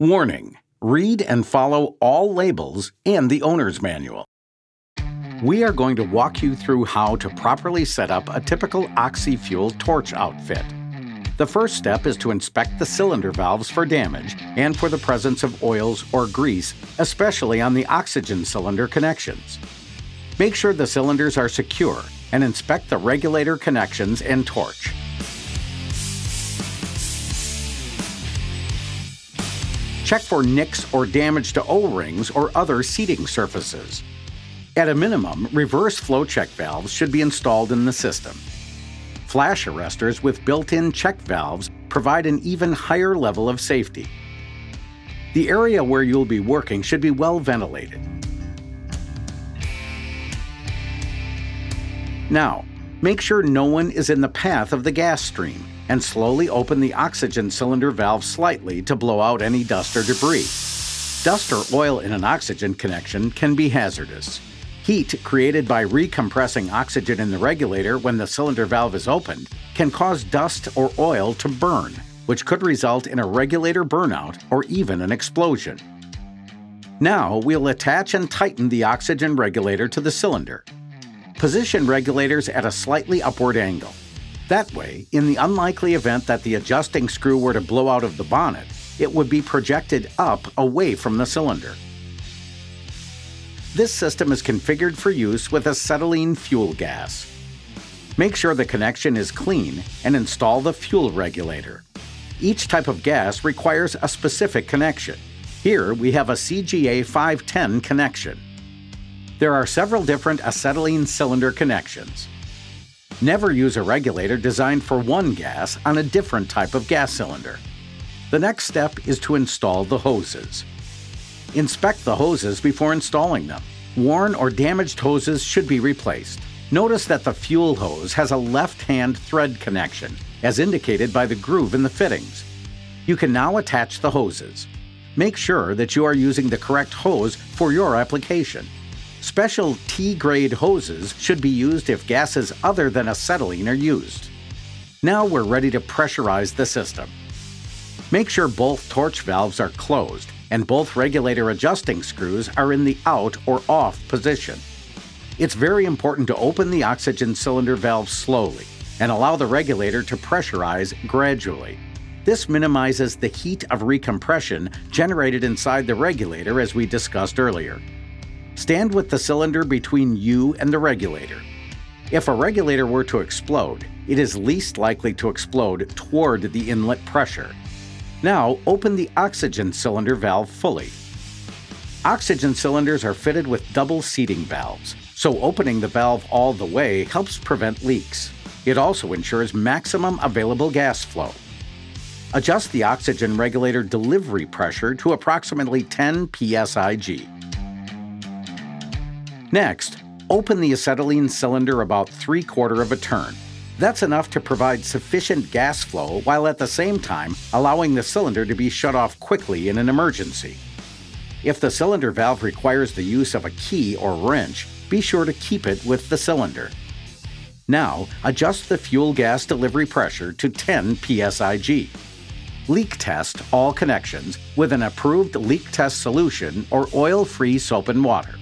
Warning Read and follow all labels and the owner's manual. We are going to walk you through how to properly set up a typical oxy-fuel torch outfit. The first step is to inspect the cylinder valves for damage and for the presence of oils or grease, especially on the oxygen cylinder connections. Make sure the cylinders are secure and inspect the regulator connections and torch. Check for nicks or damage to O-rings or other seating surfaces. At a minimum, reverse flow check valves should be installed in the system. Flash arresters with built-in check valves provide an even higher level of safety. The area where you'll be working should be well ventilated. Now, make sure no one is in the path of the gas stream and slowly open the oxygen cylinder valve slightly to blow out any dust or debris. Dust or oil in an oxygen connection can be hazardous. Heat created by recompressing oxygen in the regulator when the cylinder valve is opened can cause dust or oil to burn, which could result in a regulator burnout or even an explosion. Now we'll attach and tighten the oxygen regulator to the cylinder. Position regulators at a slightly upward angle. That way, in the unlikely event that the adjusting screw were to blow out of the bonnet, it would be projected up away from the cylinder. This system is configured for use with acetylene fuel gas. Make sure the connection is clean and install the fuel regulator. Each type of gas requires a specific connection. Here we have a CGA 510 connection. There are several different acetylene cylinder connections. Never use a regulator designed for one gas on a different type of gas cylinder. The next step is to install the hoses. Inspect the hoses before installing them. Worn or damaged hoses should be replaced. Notice that the fuel hose has a left-hand thread connection, as indicated by the groove in the fittings. You can now attach the hoses. Make sure that you are using the correct hose for your application. Special T-grade hoses should be used if gases other than acetylene are used. Now we're ready to pressurize the system. Make sure both torch valves are closed and both regulator adjusting screws are in the out or off position. It's very important to open the oxygen cylinder valve slowly and allow the regulator to pressurize gradually. This minimizes the heat of recompression generated inside the regulator as we discussed earlier. Stand with the cylinder between you and the regulator. If a regulator were to explode, it is least likely to explode toward the inlet pressure. Now open the oxygen cylinder valve fully. Oxygen cylinders are fitted with double seating valves, so opening the valve all the way helps prevent leaks. It also ensures maximum available gas flow. Adjust the oxygen regulator delivery pressure to approximately 10 psig. Next, open the acetylene cylinder about 3 quarter of a turn. That's enough to provide sufficient gas flow while at the same time allowing the cylinder to be shut off quickly in an emergency. If the cylinder valve requires the use of a key or wrench, be sure to keep it with the cylinder. Now, adjust the fuel gas delivery pressure to 10 psig. Leak test all connections with an approved leak test solution or oil-free soap and water.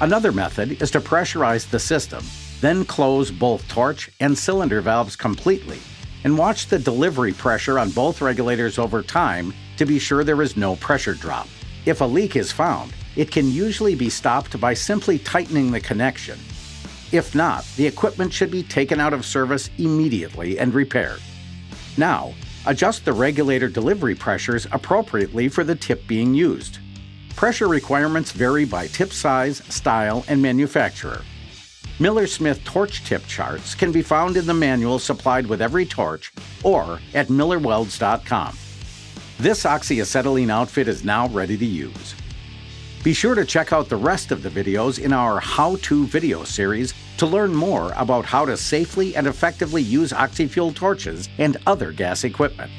Another method is to pressurize the system, then close both torch and cylinder valves completely, and watch the delivery pressure on both regulators over time to be sure there is no pressure drop. If a leak is found, it can usually be stopped by simply tightening the connection. If not, the equipment should be taken out of service immediately and repaired. Now, adjust the regulator delivery pressures appropriately for the tip being used. Pressure requirements vary by tip size, style, and manufacturer. Miller-Smith torch tip charts can be found in the manual supplied with every torch or at millerwelds.com. This oxyacetylene outfit is now ready to use. Be sure to check out the rest of the videos in our how-to video series to learn more about how to safely and effectively use oxy-fuel torches and other gas equipment.